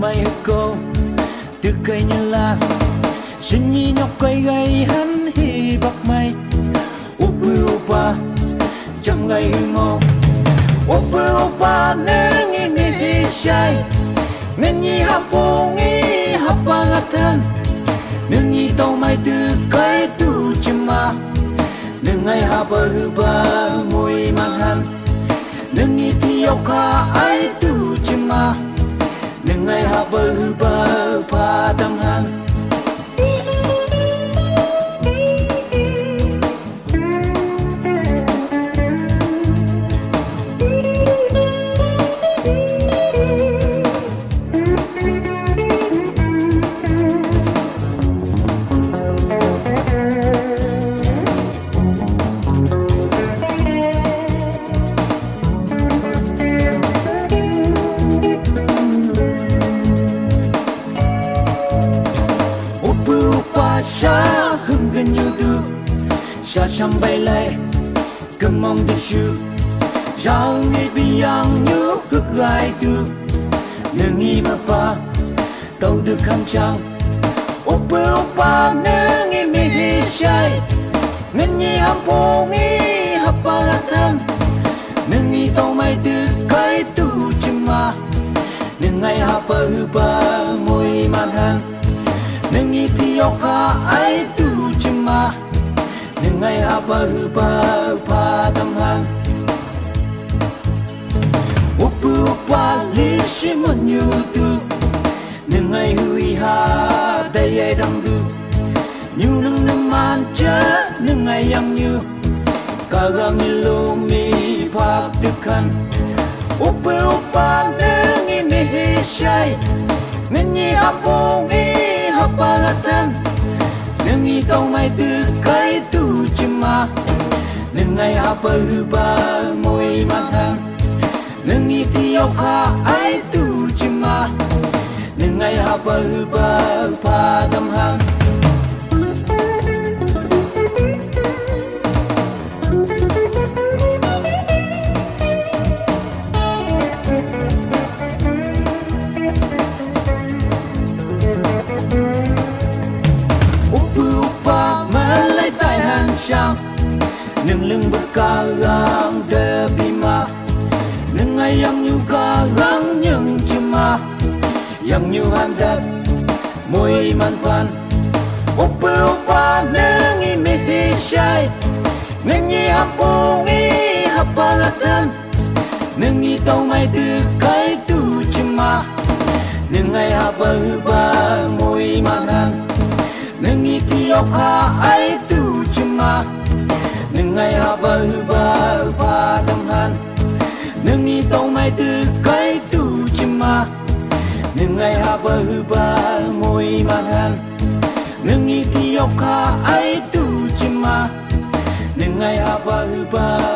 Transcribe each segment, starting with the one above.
mai ko từ cây như la. Xin nhi nhóc cây gai hắn hi bạc mai upu upa chẳng gây ngô upu upa nengi mi hi shai nengi hapo ngi hapa ngatan nengi tàu mai từ cây tu chima nengai hapa huba mui mahan nengi tiok ca ai tu chima nengai hapa huba padam sha sam bay lại cầm mong đi chu chẳng nghĩ bi yang như cực gai tu nương nghi mà pa tàu được khăn trang opa opa nương nghi mi hi shai nên nhi ham po nghi hapa gatang nương nghi tàu mai từ cái tu chima nương ngày hapa hupa môi man hang nương nghi yoka ai tu ma. Nengai apa hupa upa tamhan Upu upa lishi menyutu Nengai hui ha daya dang du Nyu nang nang manja nengai yang nyu Kagang ilu mi pak dukan Upu upa nengi mihi shai Nengi apong i hapalatan Nengi tau mai tu kai tu cuma Nengai apa huba moi matang Nengi tiok ha ai tu cuma Nengai ba huba padam hàng. Haba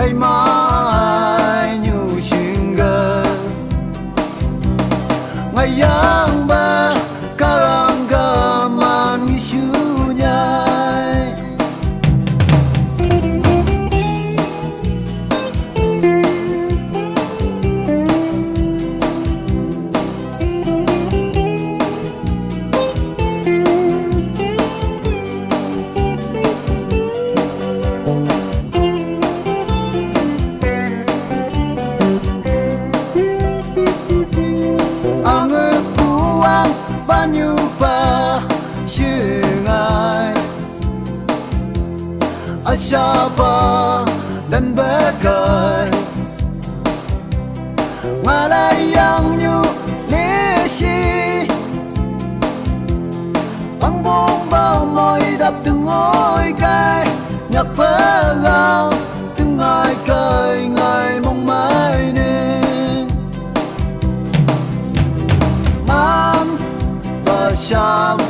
爱妈爱牛性格，爱养。Ashaba dan berkai Malayang nyu lishi Ang bong bao moi đập từng ngôi cây. Nhạc phơ gào từng ngài cây ngài mong mai nè Mam và sham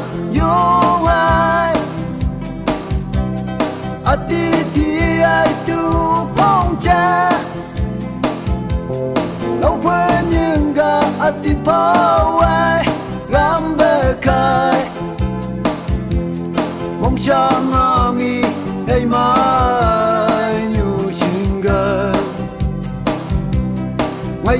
poe ngắm bờ kai mong cha ngó nghi hay mai nhu chinh gần ngày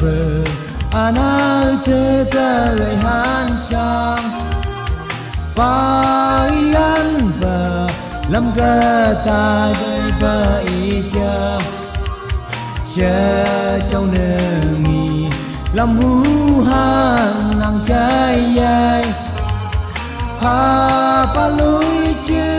bờ à nắng thế ta lại hát sang. Phải ăn và lắm gà ta đây bờ ý cha. Cha trong nơ nghi, lắm hú hàng nàng trai dài pa pa lối chưa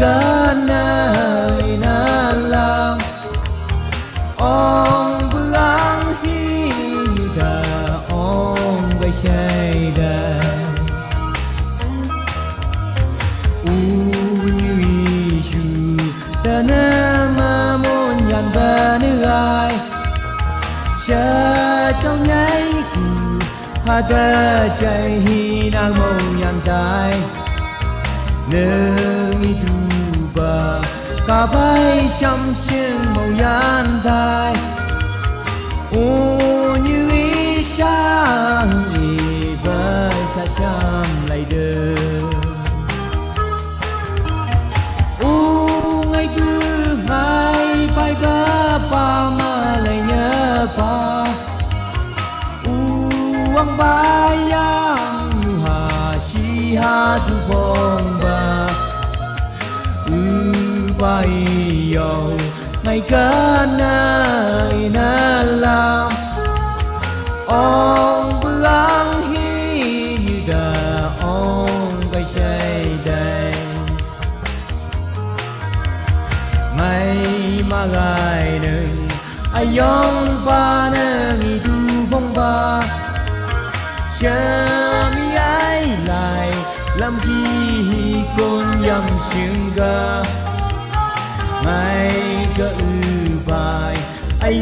ganai na lam ong blang hi da ong gai shai da u như yu da na ma mon yan ba ni ai cha trong nháy kỳ ha da hi na mon yan dai nơi 打败象限，某烟台。kana inala ong blang hi da ong gai chai dai mai ma gai nai yong ba na mi du bong ba. Cha mi ai lai làm gì con yam sương ga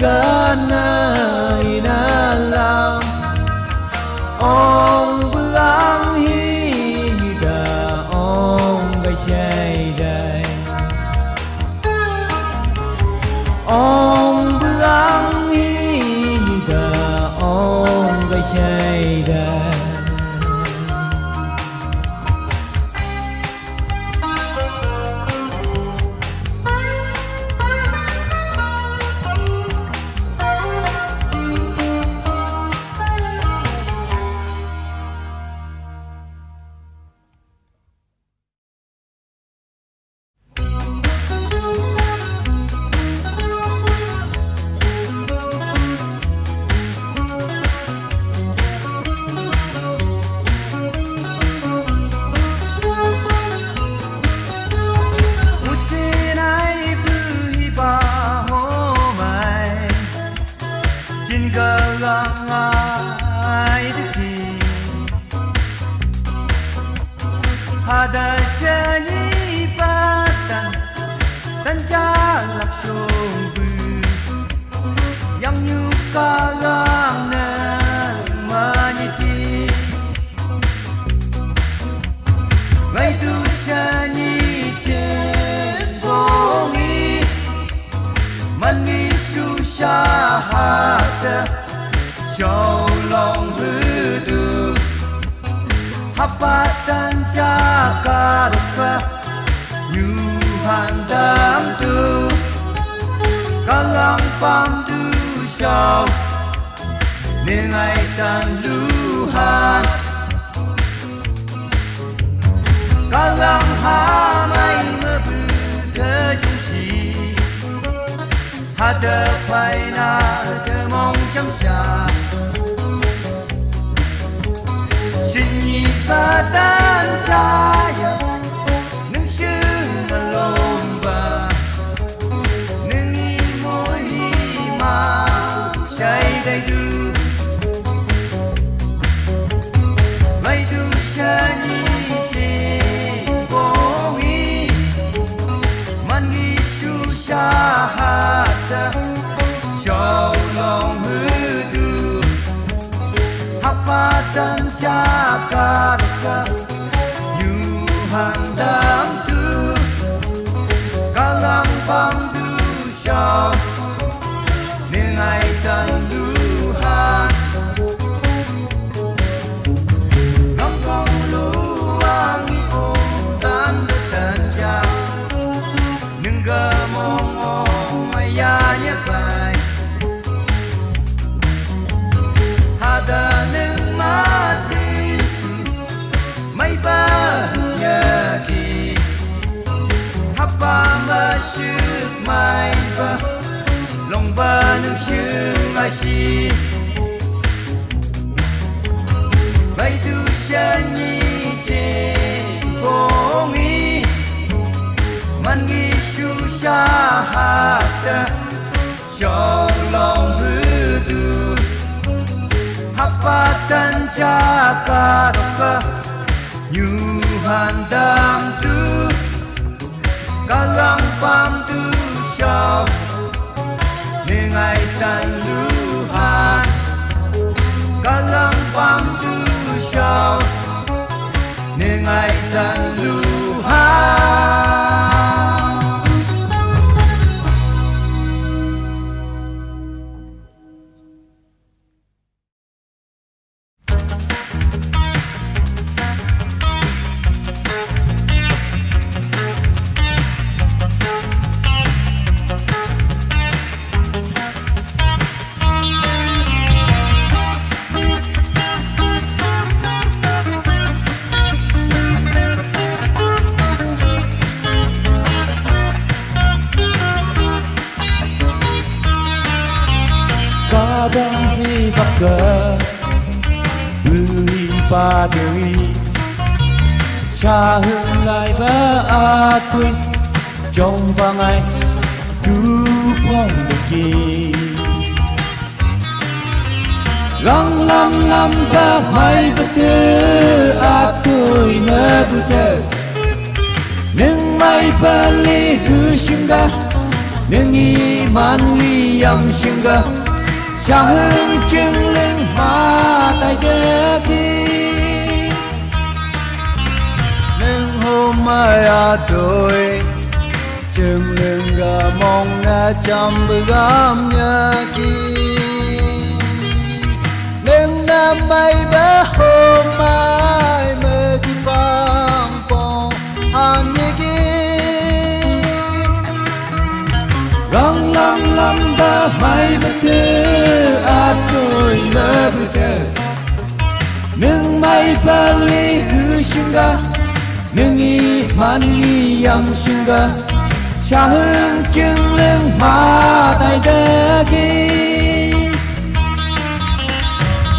kana inala ong buang hi da ong ba shai dai ong ta cho lòng hư du hapatan jaka ka nyu đam tu galang pam tu shao ngai tan lu ha galang pam tu shao ngai tan lu ha man wi yam shunga xa hương chừng lên ma tay đế hôm mai a tôi, chừng lưng gà mong nghe chăm bự gam nhà ki nâng nam mai bé hôm mai mơ đi phong pong an lắm lambda mai mơ atoi mabute nung mai hư hu shinga nung i man ni yam shinga cha hưng chưng lưng ma tai de ki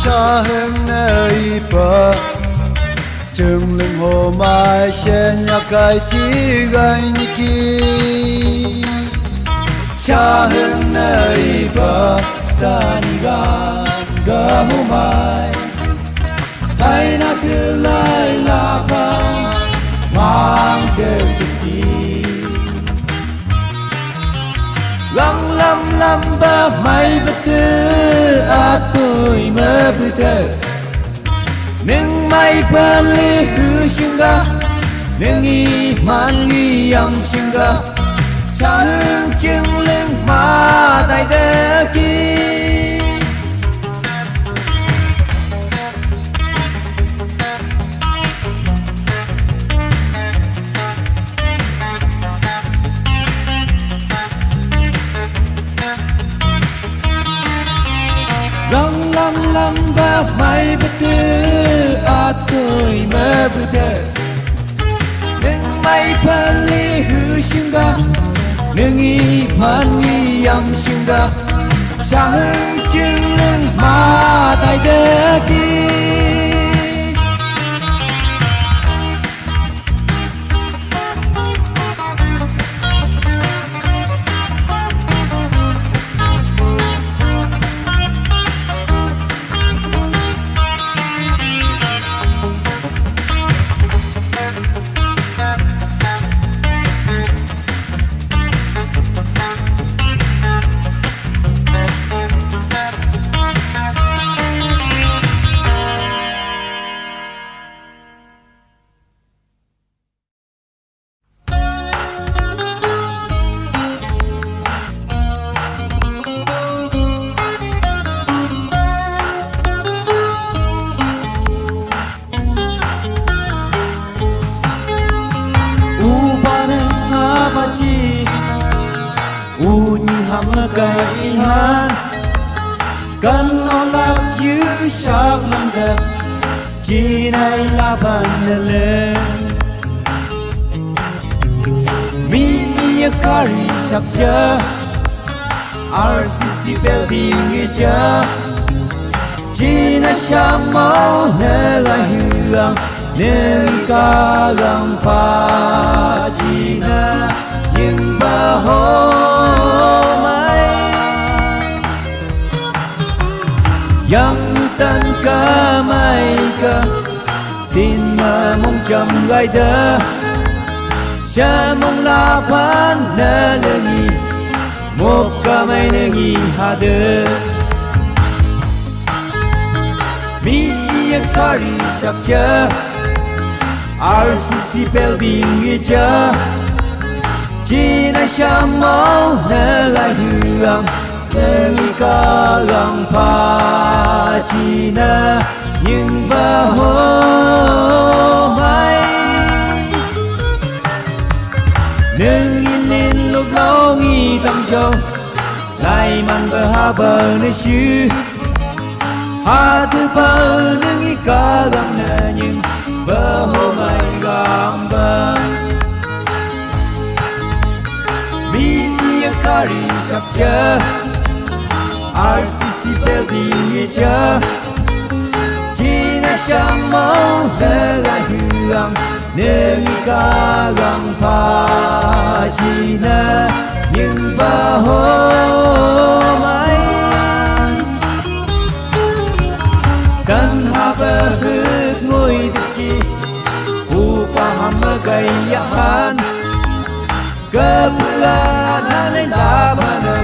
cha hưng nơi bờ, chừng lưng hồ mai sen nhà cái chỉ gai ni kia cha hơn nơi bờ, ta ni ga ga mu mai hay na tư lai la vang mang tên tình kỳ lắm lắm lắm ba mai bất tư à tôi mơ bư thơ nhưng mai ba lê hư sinh ga nhưng y man ly yam sinh ga 想清。Hương chừng lưng ma tay đế kia lamba mai bete atoi ma bete neng mai pali hu shinga neng i man yam shinga sa hưng ma tai de ki jina shamau nela nên ca gang pa jina nhưng ba hôm mai yang tan ca mai ca tin mà mong chầm gai đơ. Sa mong la pan na lengi một ca mai nengi ha đơ. Kari shakcha RCC building ija, Jina shamau na lai huang Nâng ca lăng pha Jina nhưng ba hô mai. Nâng yên lên lúc lâu nghi tăng châu Lai man bờ ha bờ nơi hadu balnang ikagang na ning bahomay gamba. Mi iya kari sakya RCC beldi ya Jina siyang mauhela hilang Neligagang pa Jina. la na lên ta ma na.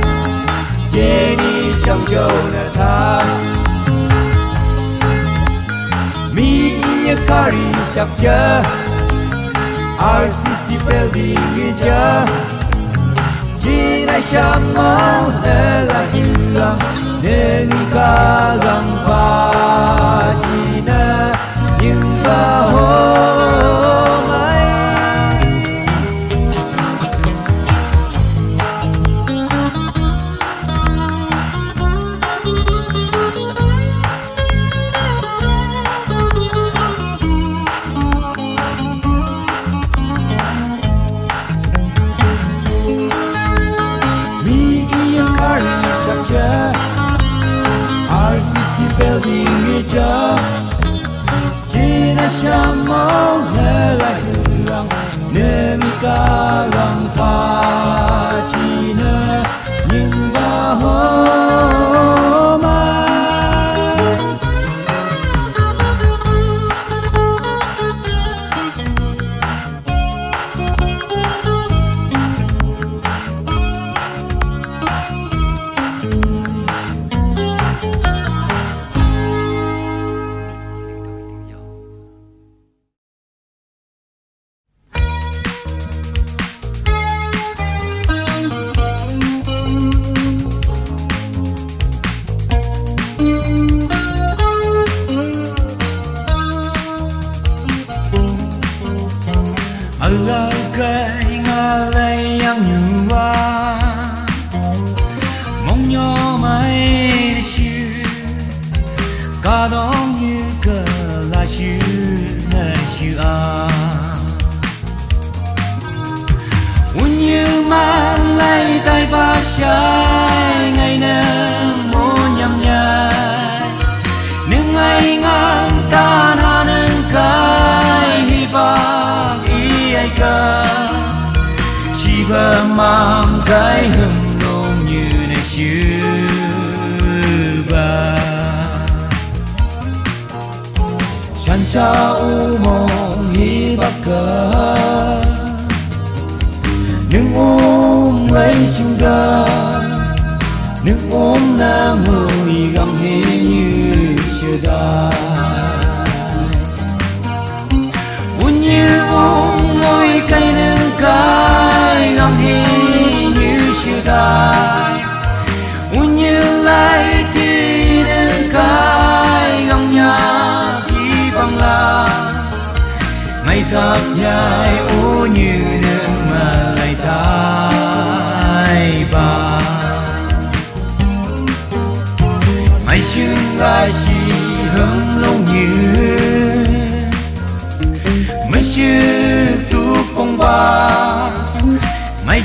Chê đi trong châu na tha. Mi ya kari shak cha. RCC building ge cha. Ji na sham ma na la hilang ne ni ka gang pa chi na. Nhưng ba hoa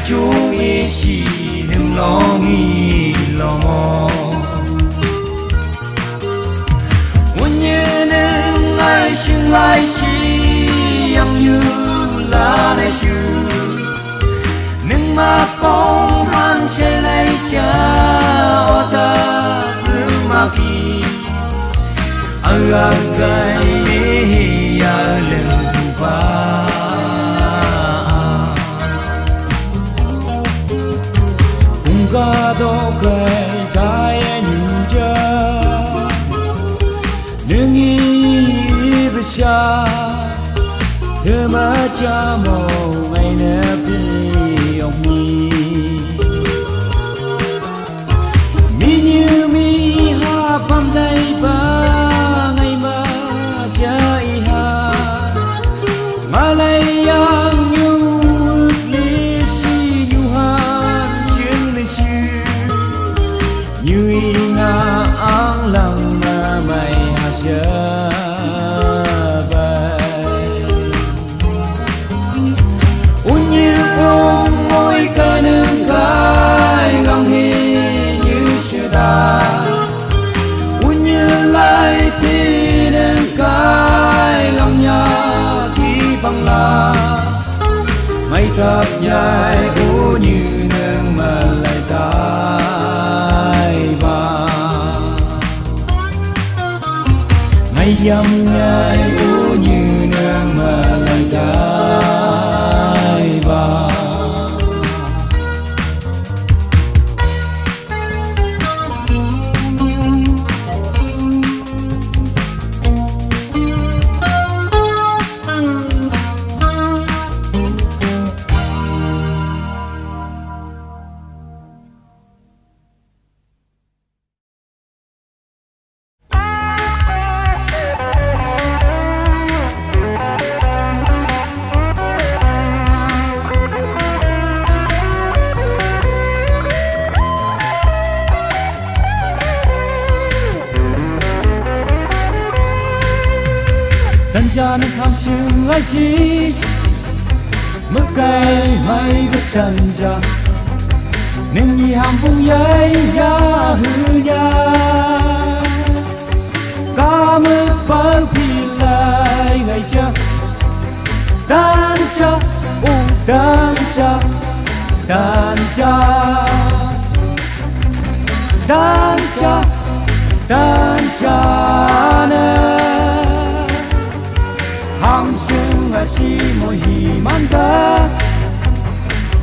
종의 시능렁이 넘어 온유는 아이신 라이시 양유 라네슈 능마뽕 한체레이자 어다 음악이 알랑가이 야르 Shama sương ai chi? Mức cây mây bất tân gia nên nhị hàm bung dây ya hư ya ca mức bao phi lại ngày cha. Tan cha u tan cha. Tan cha. Tan cha tan cha nè. Ham sương là si môi hì man ta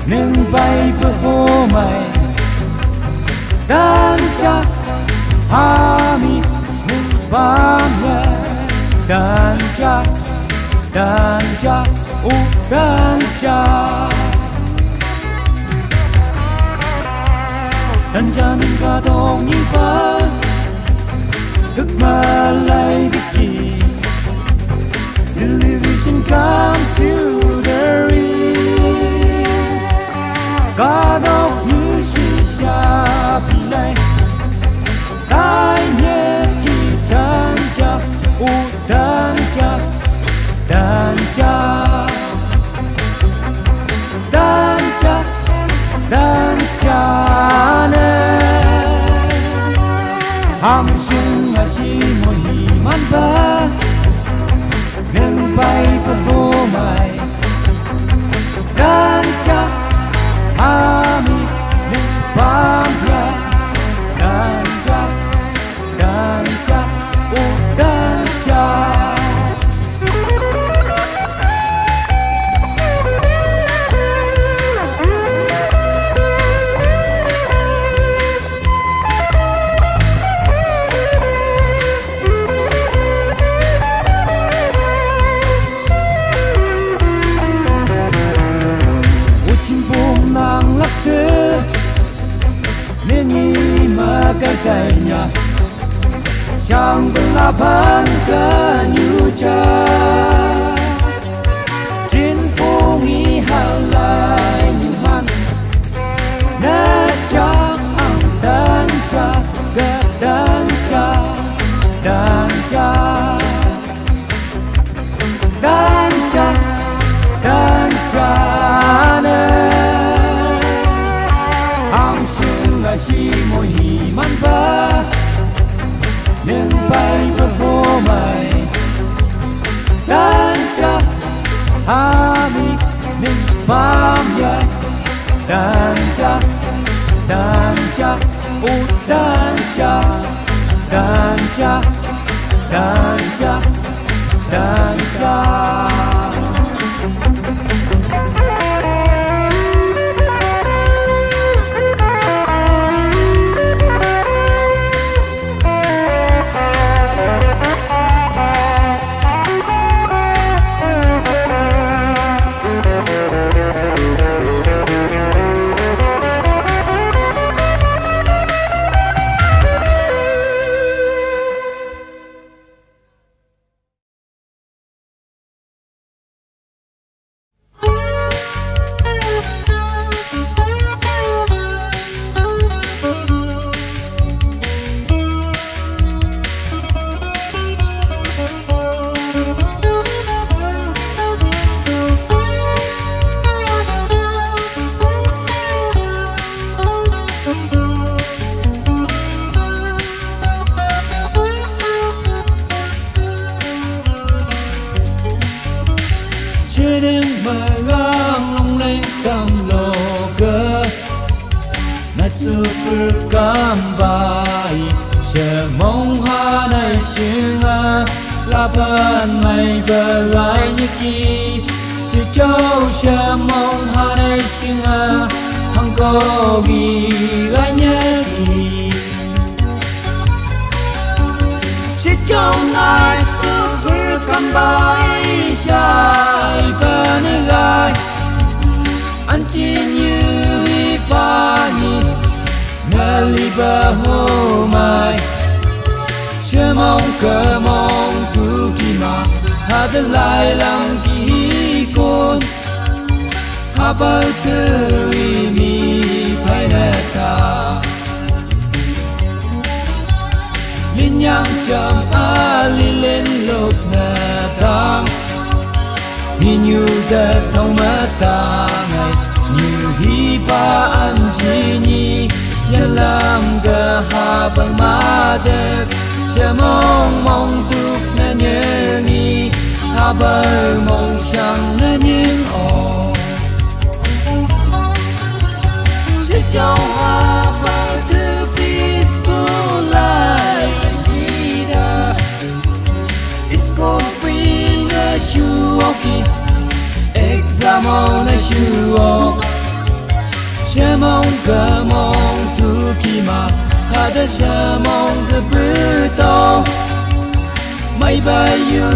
nâng mày tan cha ha mi nâng bám nhẹ tan cha tan cha u tan cha tan cha nâng ca dong như ba thức mơ lấy đích kỳ television computer. God sang bên danca, oh danca, danca, danca, danca. Ban mày bờ lại như kỳ sự châu sẽ mong hà ha này à hằng có vì lại nhớ kỳ sẽ châu lại cầm bay sai bờ nơi gai. Anh chỉ như pani mong cờ mong ma ha de lai lam ki kon ha ba te wi mi pai na ta Linh yang cham a li len lok na tang Hi nyu da thong ma ta ngai Như hi pa an chi ni Ya lam ga ha bang ma de Sẽ mong mong tuk na nhớ ni Ha bơ mong sang na những ồ Sẽ trong ha bơ thư phi school lại Chỉ đã It's go free na shu oki Exam on na shu oki sẽ mong cơ mong tu kỳ mà ha đã sẽ mong cơ bự to My bay you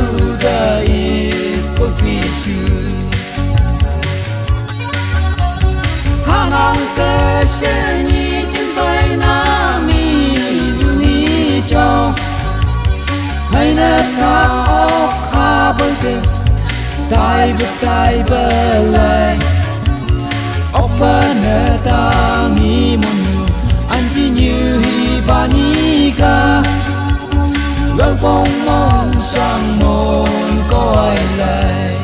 is có phi shu ni chân bay na mi ni chong hay na ta ốc ha bơ te. Tai bu tai bơ lại Opana ta mi monu Anji như hi ba ni ca Gơ bông mong sang môn coi lại.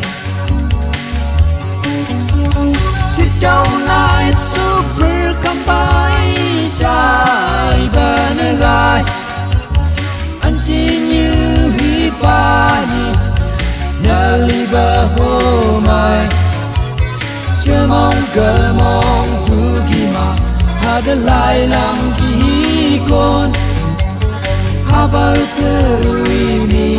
Chỉ trong lại super kampai Sai ba nơ gai. Chỉ như hi ba ni Nơ li ba hồ mai chưa mong cờ mong thứ kỳ mà ha lại làm kỳ con ha bao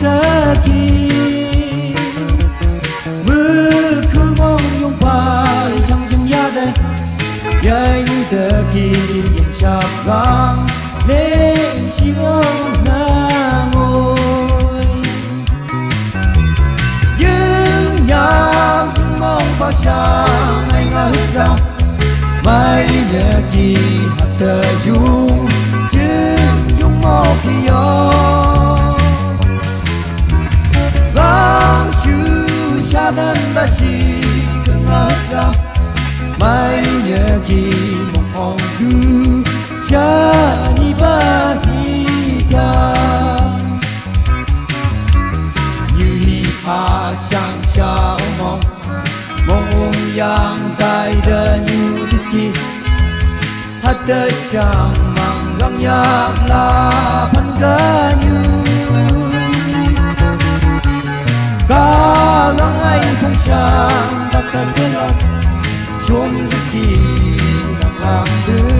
ta ki Mưa khư mong yung pa sang chừng ya đây. Yai nhu ta ki yung sa gang Lên si ngon na ngồi. Nhưng nhà nhưng mong bao sang ngày ở hức mai nhớ chi hạt tờ dung sa đơn đã si cưng ngất ra mai nhớ chi mong hòn du cha ni ba hi như hi pa sang sao mong mong yang tai de như thức chi. Hát sang mang găng yak la pan ga như ca găng ai không sang đặc tơ tên là xuống thức chi đang làm tư